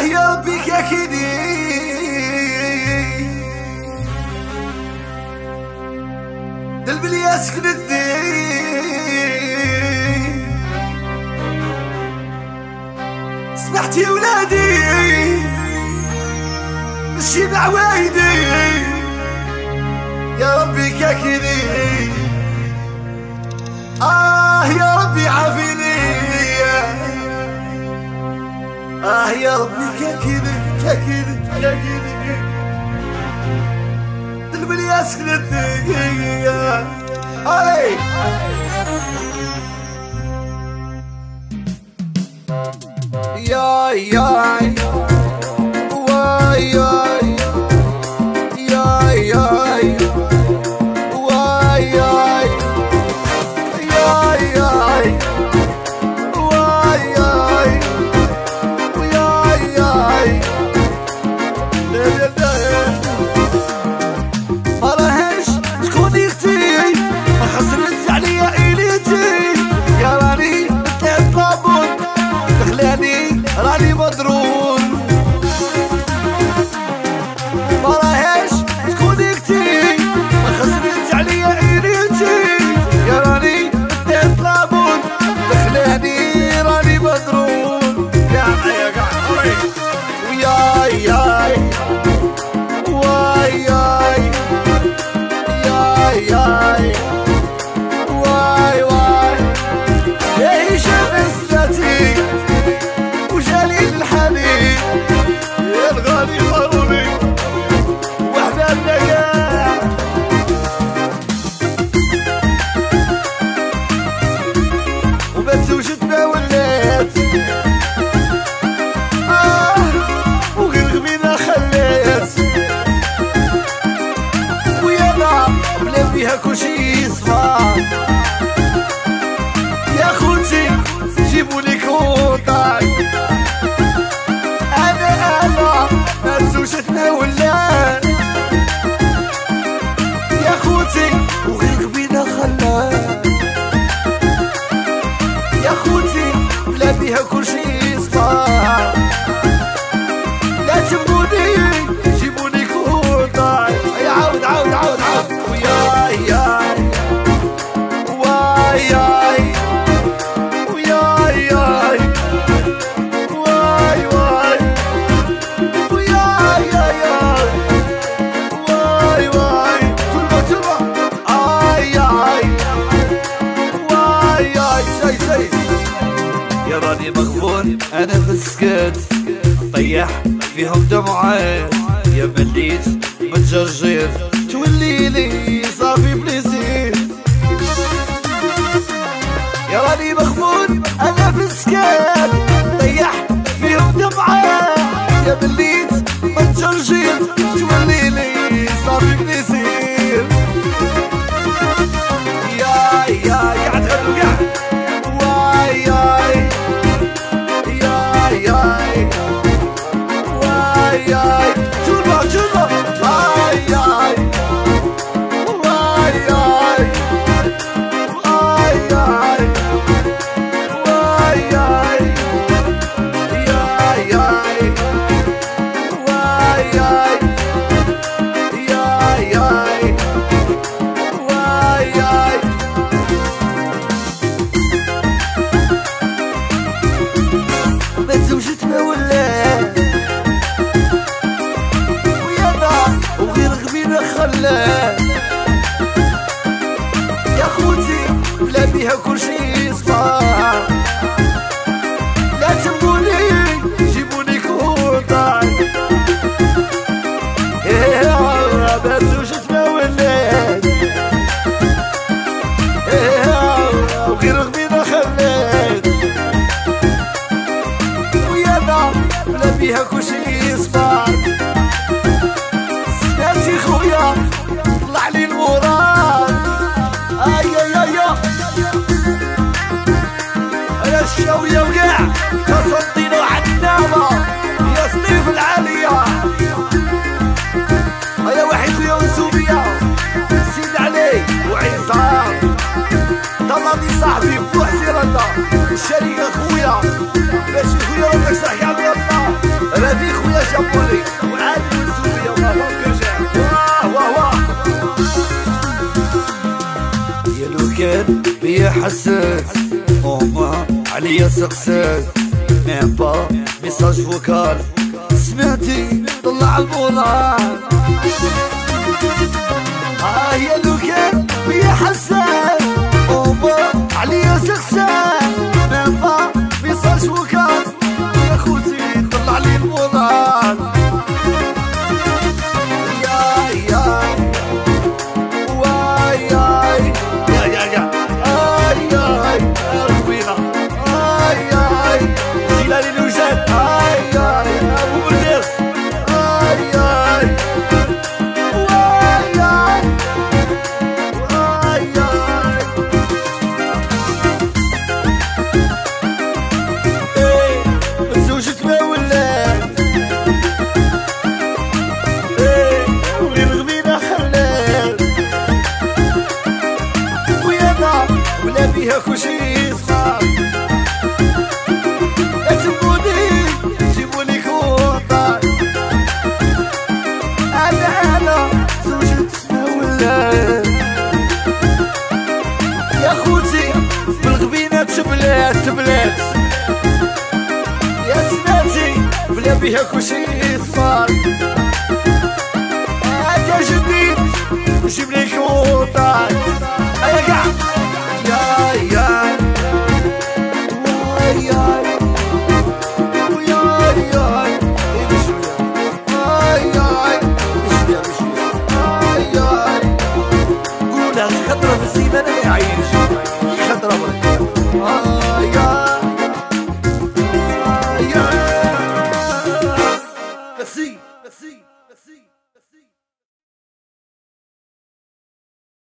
آه يا ربي كاكيدي دلب لي يسكن الدين سمحتي ولادي. مشي بعوايدي يا ربي كاكيدي آه يا ربي عافيني. آه يا ربي كاكيدي كاكيدي كاكيدي دلبلي يسكن الدقيقة أي يا يا راني surge أنا السكات طيح فيهم دمعات يا مليت متجرجر تولي لي صافي بليزير. يا راني مغبون أنا السكات طيح فيهم دمعات يا مليت متجرجر تولي لي فصدي لو عنامة يا سطيف العالية. يا وحيد يوسفية سيد علي وعصام طلبي صاحبي بروح سيرنا شريك خويا ماشي خويا ردك صحي على الله. رفيق خويا شابولي وعادي يوسفية والله كرجع واه واه واه. يا كان بيا حساس. عليا سقسيت ميبا ميساج فوكال. سمعتي طلع البولان. تبلاد يا سناتي بلا بيها كلشي صفار هاكا جديد وجيب لي كوطار أيا كاع